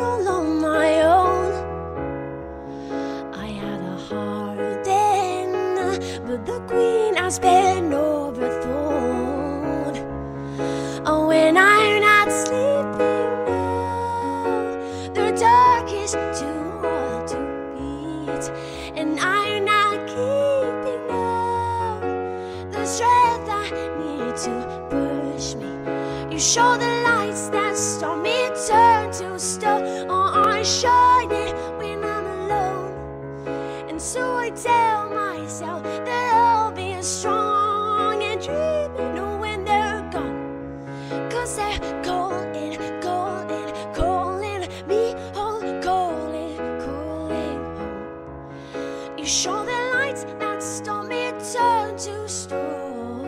all on my own. I had a heart then, but the queen has been too hard to beat, and I'm not keeping now the strength I need to push me. You show the lights that stop me, turn to stone. Oh, I shine it when I'm alone. And so I tell myself that I'll be strong and dreaming when they're gone. Cause they're calling, show the lights that stop me, turn to stone.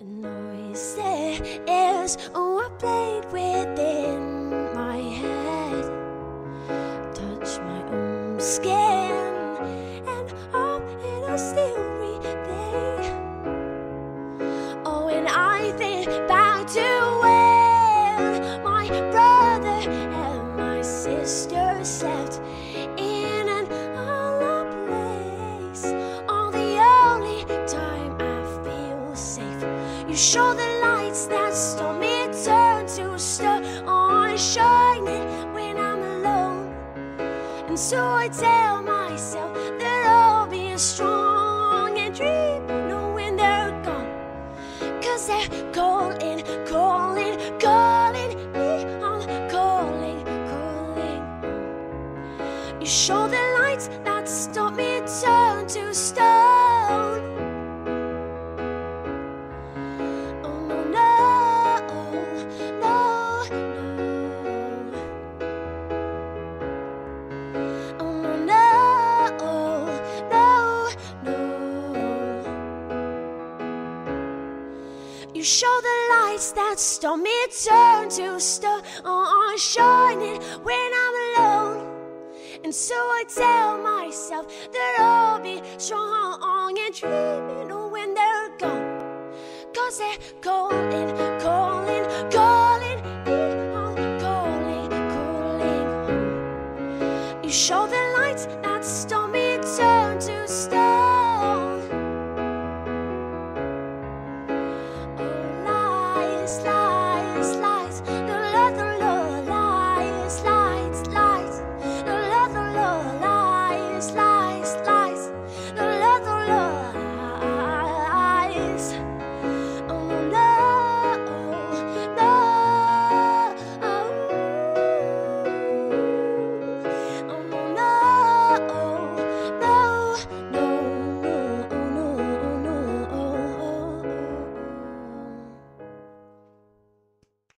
A noise there is oh, I played within my head. Touch my own skin and hope it'll still repay. Oh, and I think back to when my brother and my sister show the lights that stop me, turn to stone. I shine it when I'm alone. And so I tell myself that I'll be strong and dreaming when they're gone. Cause they're calling, calling, calling me on, calling, calling. You show the lights that stop me, turn to stone. Show the lights that stop me, turn to stone. Oh, shine when I'm alone. And so I tell myself that I'll be strong and dreaming when they're gone. Cause they're calling, calling, calling calling, calling home. You show the lights that stop lights, lights.